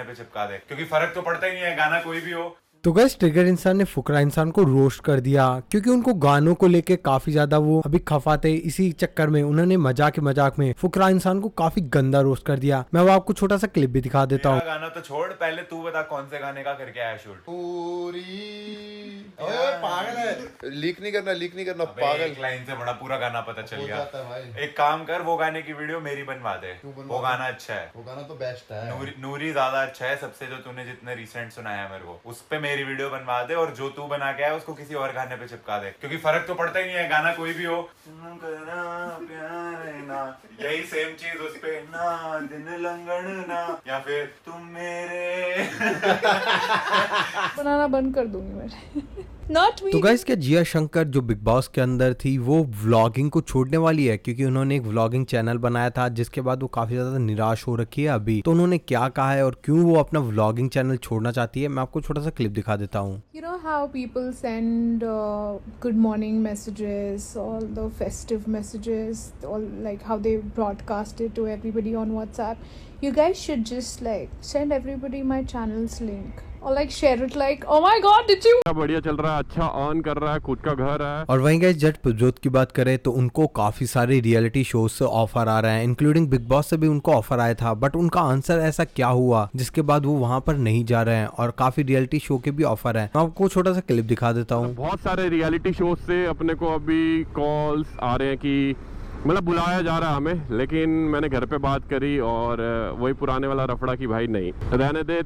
पे चिपका दे। क्योंकि फ़र्क तो पड़ता ही नहीं है गाना कोई भी हो। तो गैस ट्रिगर इंसान ने फुकरा इंसान को रोस्ट कर दिया क्योंकि उनको गानों को लेके काफ़ी ज़्यादा वो अभी खफा थे इसी चक्कर में उन्होंने मज़ाक मज़ाक में फुकरा इंसान को काफ़ी गंदा रोस्ट कर दिया। मैं वो आपको छोटा सा क्लिप भी दिखा देता हूँ। गाना तो छोड़ पहले तू बता कौन से गाने का करके आया शूट पूरी है लीक नहीं करना लीक नहीं करना पागल। एक लाइन से बड़ा पूरा गाना पता चल गया। है एक काम कर वो गाने की वीडियो मेरी बनवा दे। वो गाना अच्छा है। वो गाना तो बेस्ट है। नूरी नूरी ज़्यादा अच्छा है सबसे जो तूने जितने रिसेंट सुनाया मेरे को। उस पे मेरी वीडियो बनवा दे और जो तू बना के आया उसको किसी और गाने पे चिपका दे। क्योंकि फ़र्क तो पड़ता ही नहीं है गाना कोई भी हो। यही सेम चीज़ उस पे। ना दिन लंगड़ ना। या फिर? तुम मेरे। बनाना बंद कर दूँगी मी। तो गाइस क्या जिया शंकर जो बिग बॉस के अंदर थी वो व्लॉगिंग को छोड़ने वाली है? क्योंकि उन्होंने एक व्लॉगिंग चैनल बनाया था जिसके बाद वो काफ़ी ज़्यादा निराश हो रखी है अभी। तो उन्होंने क्या कहा है और क्यों वो अपना व्लॉगिंग चैनल छोड़ना चाहती है? मैं आपको छोटा सा क्लिप दिखा देता हूँ। Good morning messages festive messages like how they broadcast to everybody on WhatsApp you guys should just like send everybody my channels link channel's link or like share it like, oh my god, बढ़िया चल रहा है अच्छा on कर रहा है खुद का घर है। और वहीं गए जट प्रजोत की बात करें तो उनको काफ़ी सारे रियलिटी शोज़ से ऑफ़र आ रहे हैं इंक्लूडिंग बिग बॉस से भी उनको ऑफ़र आया था बट उनका आंसर ऐसा क्या हुआ जिसके बाद वो वहाँ पर नहीं जा रहे हैं और काफ़ी रियलिटी शो के भी ऑफ़र है। मैं आपको छोटा सा क्लिप दिखा देता हूँ। बहुत सारे रियलिटी शो से अपने को अभी कॉल्स आ रहे हैं की मतलब बुलाया जा रहा है हमें लेकिन मैंने घर पे बात करी और वही पुराने वाला रफड़ा की भाई नहीं। रहने दे